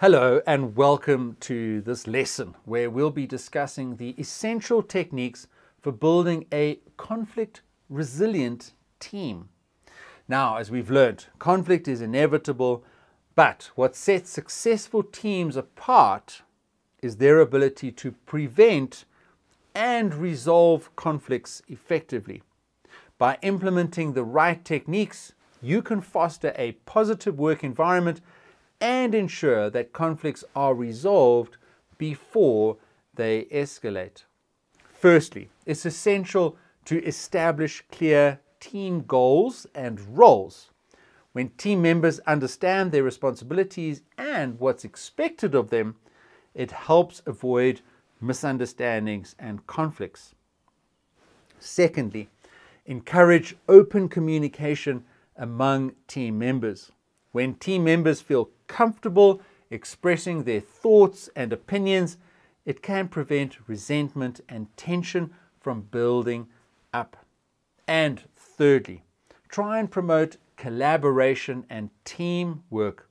Hello and welcome to this lesson where we'll be discussing the essential techniques for building a conflict resilient team. Now, as we've learned, conflict is inevitable, but what sets successful teams apart is their ability to prevent and resolve conflicts effectively. By implementing the right techniques, you can foster a positive work environment and ensure that conflicts are resolved before they escalate. Firstly, it's essential to establish clear team goals and roles. When team members understand their responsibilities and what's expected of them, it helps avoid misunderstandings and conflicts. Secondly, encourage open communication among team members. When team members feel comfortable expressing their thoughts and opinions, it can prevent resentment and tension from building up. And thirdly, try and promote collaboration and teamwork.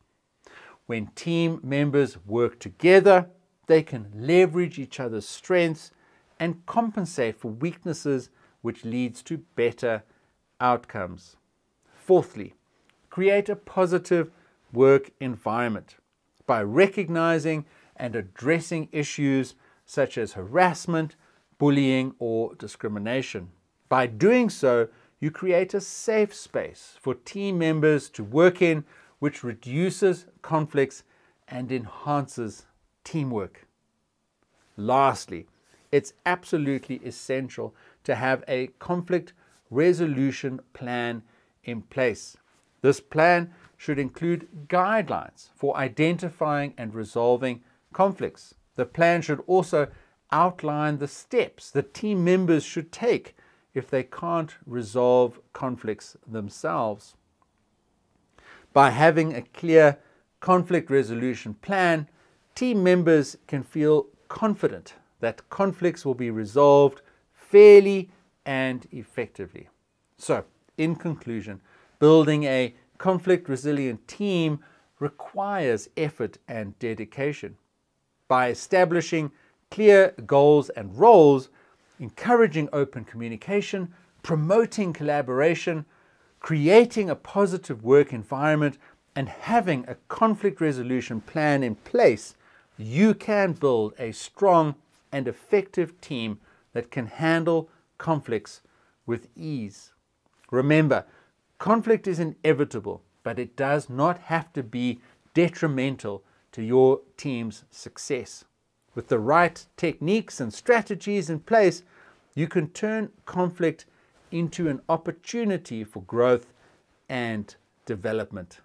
When team members work together, they can leverage each other's strengths and compensate for weaknesses, which leads to better outcomes. Fourthly, create a positive work environment by recognizing and addressing issues such as harassment, bullying, or discrimination. By doing so, you create a safe space for team members to work in, which reduces conflicts and enhances teamwork. Lastly, it's absolutely essential to have a conflict resolution plan in place. This plan should include guidelines for identifying and resolving conflicts. The plan should also outline the steps that team members should take if they can't resolve conflicts themselves. By having a clear conflict resolution plan, team members can feel confident that conflicts will be resolved fairly and effectively. So, in conclusion, Building a conflict resilient team requires effort and dedication. By establishing clear goals and roles, encouraging open communication, promoting collaboration, creating a positive work environment, and having a conflict resolution plan in place, you can build a strong and effective team that can handle conflicts with ease. Remember, Conflict is inevitable, but it does not have to be detrimental to your team's success. With the right techniques and strategies in place, you can turn conflict into an opportunity for growth and development.